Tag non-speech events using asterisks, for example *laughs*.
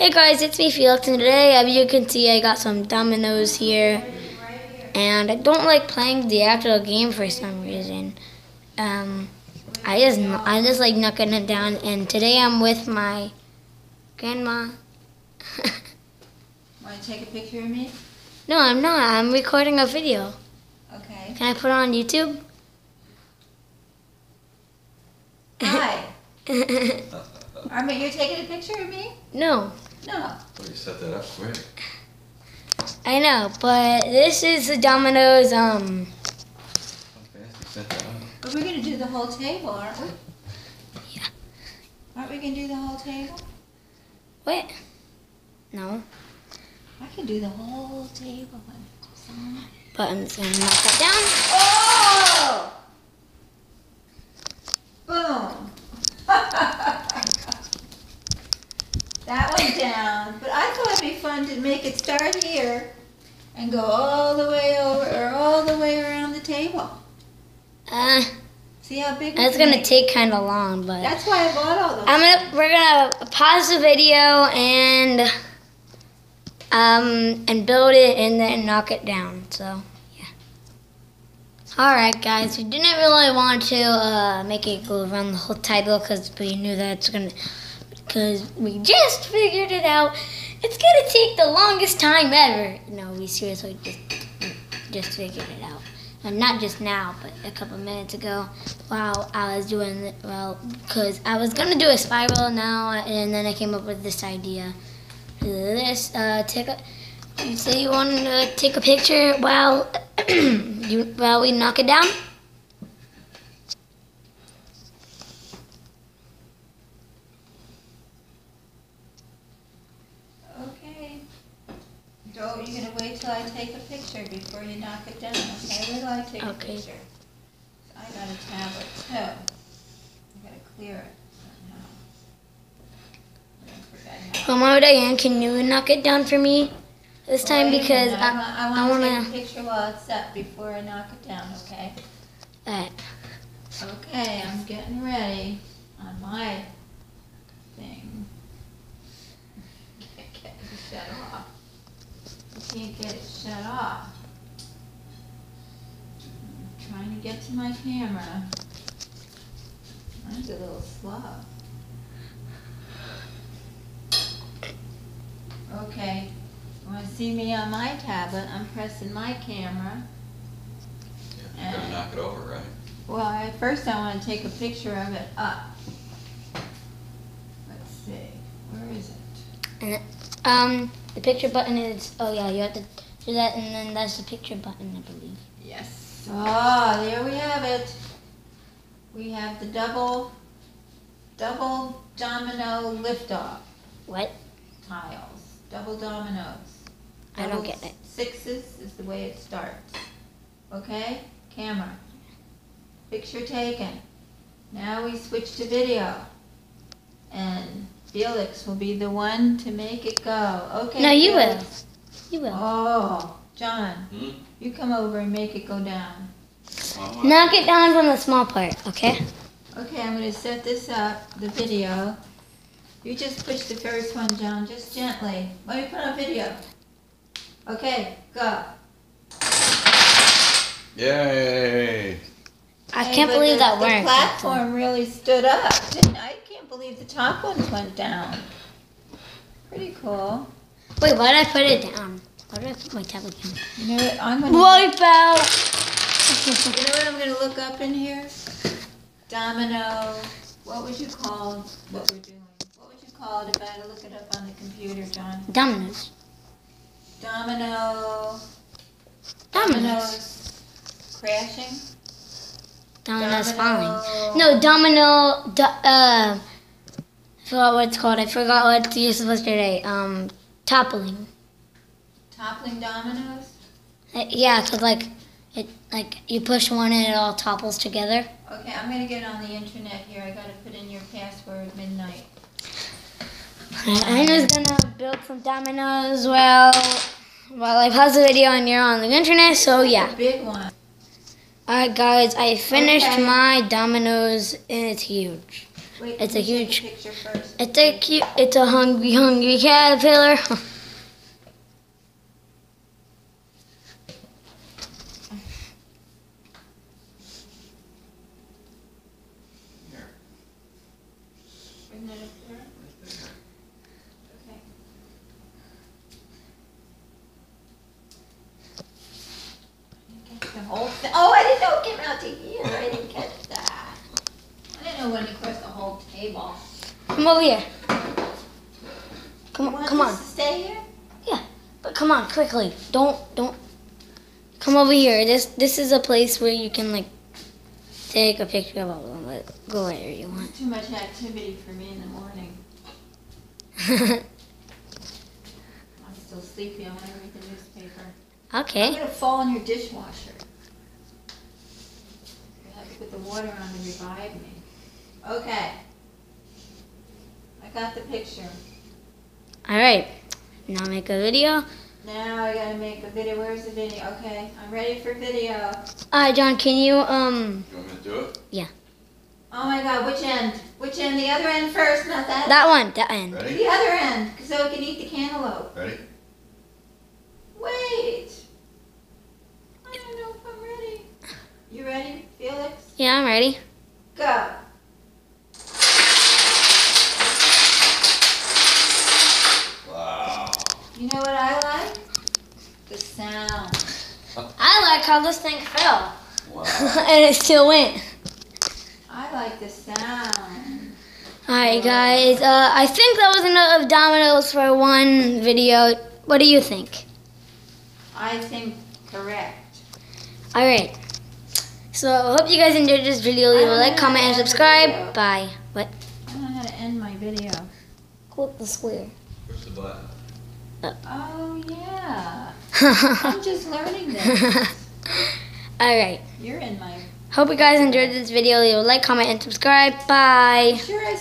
Hey guys, it's me Felix, and today, as you can see, I got some dominoes here, and I don't like playing the actual game for some reason. Um, I just I just like knocking it down, and today I'm with my grandma. *laughs* Want to take a picture of me? no, I'm not. I'm recording a video. Okay. Can I put it on YouTube? Hi. *laughs* Armin, you're taking a picture of me? no, No. Well, you set that up quick. I know, but this is the dominoes. Um, How fast you set that up? But we're going to do the whole table, aren't we? Yeah. Aren't we going to do the whole table? what? No, I can do the whole table. but I'm just gonna knock that down. Oh! Boom. that went down. But I thought it'd be fun to make it start here and go all the way over or all the way around the table. Uh, See how big that's gonna take kind of long, but. That's why I bought all those. I'm gonna we're gonna pause the video and um and build it and then knock it down. So yeah. Alright guys, we didn't really want to uh, make it go around the whole table because we knew that it's gonna because we just figured it out. It's gonna take the longest time ever. No, we seriously just just figured it out. And not just now, but a couple minutes ago while I was doing it, well, because I was gonna do a spiral now, and then I came up with this idea. This, uh, take a, you say you want to take a picture while *clears throat* you while we knock it down. Okay. Joe, you're gonna wait till I take a picture before you knock it down, okay? Wait till I take a Okay. picture. I got a tablet too. I gotta clear it somehow. I forgot how. Mama Diane, can you knock it down for me this time Wait a because minute, I, I, I, I want to wanna- take a picture while it's up before I knock it down, okay? uh, Okay, I'm getting ready on my thing. *laughs* Can't get it shut off. I can't get it shut off. I'm trying to get to my camera. Mine's a little slow. Okay, you wanna see me on my tablet? I'm pressing my camera. Yeah, you're gonna knock it over, right? Well, at first I want to take a picture of it up. Let's see, where is it? Um the picture button is oh yeah you have to do that and then that's the picture button I believe. Yes. Ah, there we have it. We have the double, double domino liftoff What? tiles, double dominoes. I don't get it. Sixes is the way it starts. Okay, camera. Picture taken. Now we switch to video. And Felix will be the one to make it go. Okay. No, you will. You will. Oh, John, Hmm? you come over and make it go down. Knock it down from the small part, okay? Okay, I'm gonna set this up, the video. You just push the first one down, just gently. Let me put on video. Okay, go. Yay! I Hey, can't believe the- that The platform really stood up, didn't I? I can't believe the top ones went down. Pretty cool. Wait, why did I put it down? Why did I put my tablet down? You know what, I'm gonna, Wipe out! *laughs* you know what I'm gonna look up in here? Domino, what would you call what we're doing? What would you call it if I had to look it up on the computer, John? Dominoes. Domino, Dominoes. dominoes crashing? Dominoes Domino. falling. No, domino, do, uh, I forgot what it's called. I forgot what you're supposed to say. Um, toppling. Toppling dominoes? Uh, yeah, cause like, it, like, you push one and it all topples together. Okay, I'm gonna get on the internet here. I gotta put in your password midnight. I'm just gonna build some dominoes while, while I pause the video and you're on the internet, so yeah. Big one. Alright guys, I finished Okay. my dominoes and it's huge. Wait, It's a huge- picture first. It's a cute. It's a hungry, hungry caterpillar. *laughs* Here. Bring that up there. Okay. I didn't catch The whole thing. Oh, I didn't know it came out to here. I didn't catch that. I didn't know when it crossed the whole table. Come over here. Come on, come on. stay here? Yeah, but come on, quickly. Don't, don't. Come over here. This, this is a place where you can like take a picture of all of them. But go wherever you want. Too much activity for me in the morning. *laughs* I'm still sleepy. I want to read the newspaper. I'm gonna fall in your dishwasher. You have to put the water on to revive me. Okay. I got the picture. All right. Now make a video. Now I gotta make a video. Where's the video? Okay, I'm ready for video. All right, John. Can you um You want me to do it? Yeah. Oh my god, which end? Which end? The other end first, not that. that one? That end. Ready? The other end, so it can eat the cantaloupe. Ready? Wait. I don't know if I'm ready. You ready, Felix? Yeah, I'm ready. Go. You know what I like? The sound. I like how this thing fell Wow. *laughs* and it still went. I like the sound. All right, guys. Uh, I think that was enough of dominoes for one video. What do you think? I think correct. All right. So I hope you guys enjoyed this video. Leave a like, comment, and subscribe. Bye. What? I don't know how to end my video. Click the square. Push the button. Oh yeah. *laughs* I'm just learning this. *laughs* All right. You're in my. Hope you guys enjoyed this video. Leave a like, comment, and subscribe. Bye. Sure,